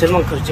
जर्मन खर्च